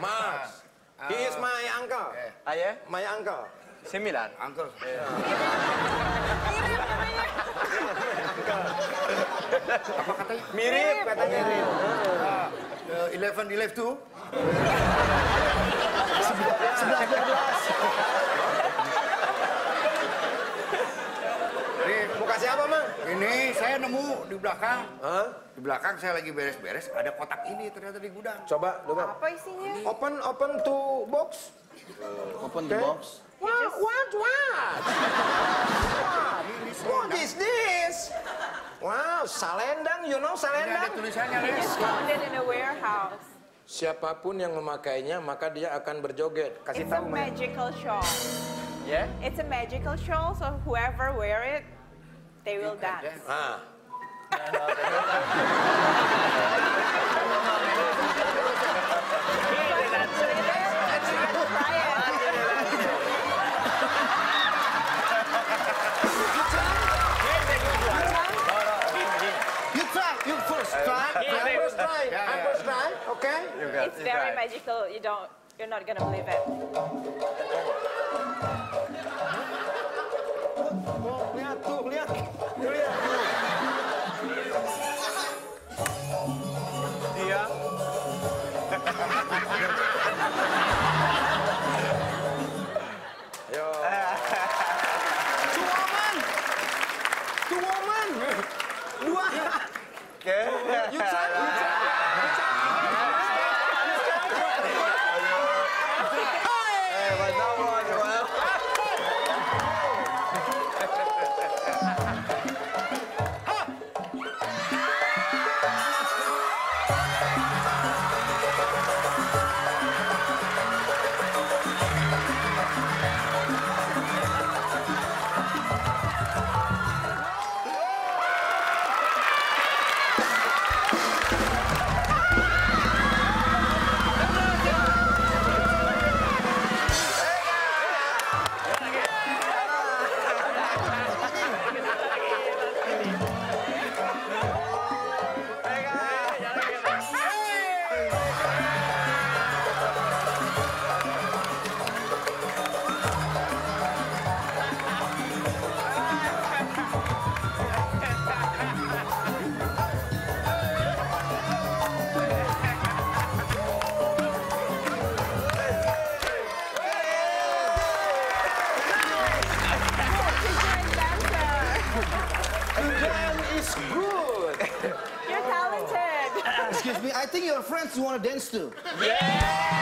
Max. He is my uncle. Ah ya? My uncle. Sembilan. Uncle. Mirip katanya. Uh, eleven, eleven two. Ini, Mau kasih apa, Mang? Ini saya nemu di belakang. Hah? Di belakang saya lagi beres-beres, ada kotak ini ternyata di gudang. Coba, coba. Apa isinya? Open, open to box. Open the Okay. box. What, what, what? What is this? Wow, salendang, you know Ini ada salendang? tulisannya, You Les. found it in a warehouse. Siapa pun yang memakainya, maka dia akan berjoget. Kasih It's a tahu, Mang. magical shawl. Ya? It's a magical shawl, so whoever wear it, they will dance. Ah. Try it. You try. You first try. I'm first try, I'm first try, okay? It's very magical. You don't. You're not gonna believe it. Oke. You Good. You're talented. Excuse me. I think your friends want to dance too. Yeah!